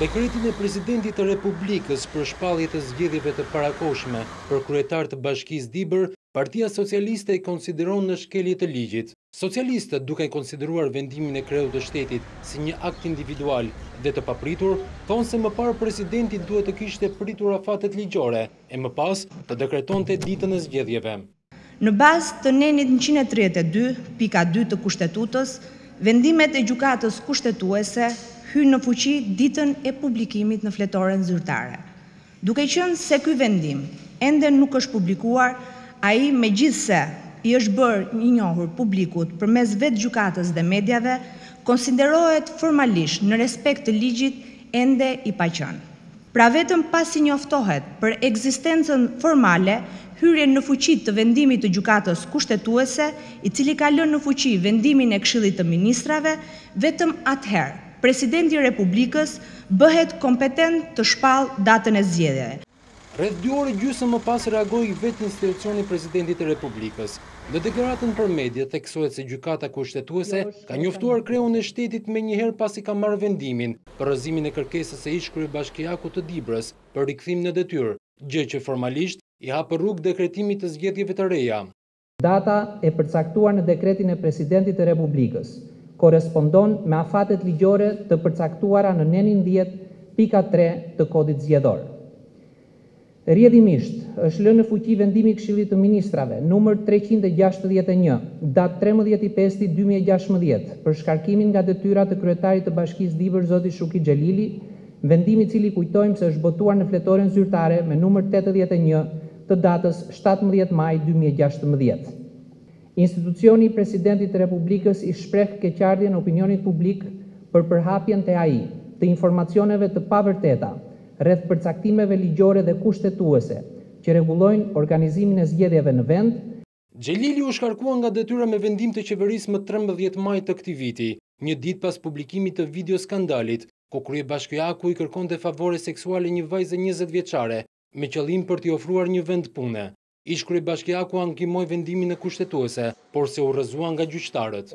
Dekretin e Presidentit të Republikës për shpallje të zgjedhjeve të parakohshme për kryetar të Bashkisë Dibër, Partia Socialiste e konsideron në shkelje të ligjit. Socialistët duke konsideruar vendimin e kreut të shtetit si një akt individual dhe të papritur, thonë se më parë presidenti duhet të kishte pritur afatet ligjore e më pas të dekretonte ditën e zgjedhjeve. Në bazë të nenit njëqind e tridhjetë e dy, pika dy të Kushtetutës, vendimet e Gjykatës Kushtetuese hyjnë në fuqi ditën e publikimit në Fletoren Zyrtare. Duke qenë se ky vendim ende nuk është publikuar, ai, megjithëse i është bërë i njohur publikut përmes vetë gjykatës dhe mediave, konsiderohet formalisht në respekt të ligjit ende i paqënë. Pra vetëm pasi njoftohet për ekzistencën formale, hyrjen në fuqi të vendimit të Gjykatës Kushtetuese, i cili ka lënë në fuqi vendimin e Këshillit të Ministrave, vetëm atëherë, Presidenti i Republikës bëhet kompetent të shpallë datën e zgjedhjeve. Rreth dy orë e gjysmë më pas reagoi vetë institucioni i Presidentit të Republikës. Në deklaratën për media theksohet se Gjykata Kushtetuese ka njoftuar kreun e shtetit menjëherë pasi ka marrë vendimin, për rrëzimin e kërkesës së ish-kryebashkiakut të Dibrës për rikthim në detyrë, gjë që formalisht i hap rrugë dekretimit të zgjedhjeve të reja. Data e përcaktuar në dekretin e Presidentit të Republikës korrespondon me afatet ligjore të përcaktuara në nenin dhjetë pika tre të Kodit Zgjedhor. Rrjedhimisht, është lënë në fuqi vendimi i Këshillit të Ministrave, numër treqind e gjashtëdhjetë e një, datë trembëdhjetë i pesti dy mijë e gjashtëmbëdhjetë, për shkarkimin nga detyra të kryetarit të Bashkisë Dibër zoti Shuki Xhelili, vendim i cili kujtojmë se është botuar në Fletoren Zyrtare me numër tetëdhjetë e një të datës shtatëmbëdhjetë maj dy mijë e gjashtëmbëdhjetë. Institucioni i Presidentit të Republikës i shpreh keqardhjen opinionit publik për përhapjen te ai të informacioneve të pavërteta rreth përcaktimeve ligjore dhe kushtetuese që rregullojnë organizimin e zgjedhjeve në vend, Xhelili u shkarkua nga detyra me vendim të qeverisë më trembëdhjetë maj të këtij viti, një ditë pas publikimit të video skandalit, ku kryebashkiaku i kërkonte favore seksuale një vajze njëzet vjeçare, me qëllim për t'i ofruar një vend pune. Ish-kryebashkiaku ankimoi vendimin në Kushtetuese, porse u rrëzua nga gjyqtarët.